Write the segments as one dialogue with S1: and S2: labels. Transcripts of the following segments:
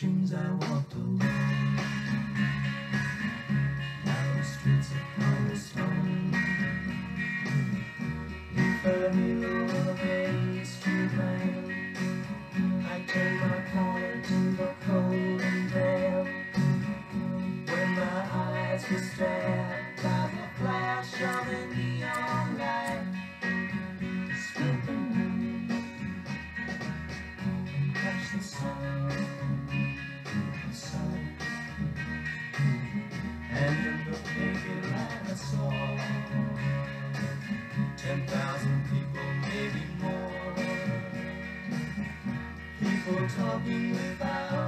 S1: dreams, I walked alone. Narrow streets of cobblestone. Neath the middle of a street lamp, I turned my collar to the cold and damp. When my eyes were stabbed 10,000 people, maybe more. People talking without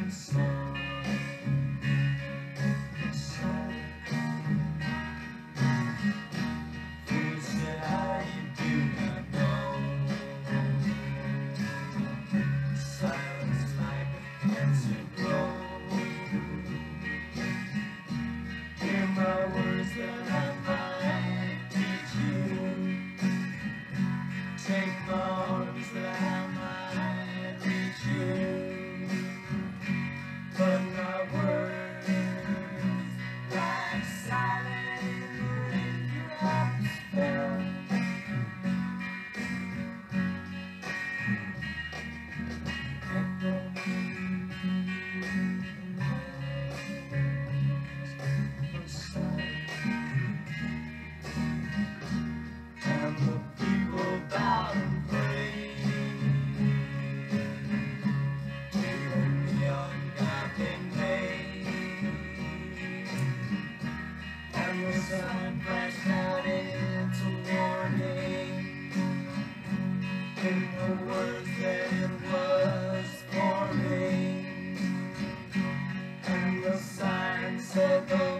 S1: distant Mexico.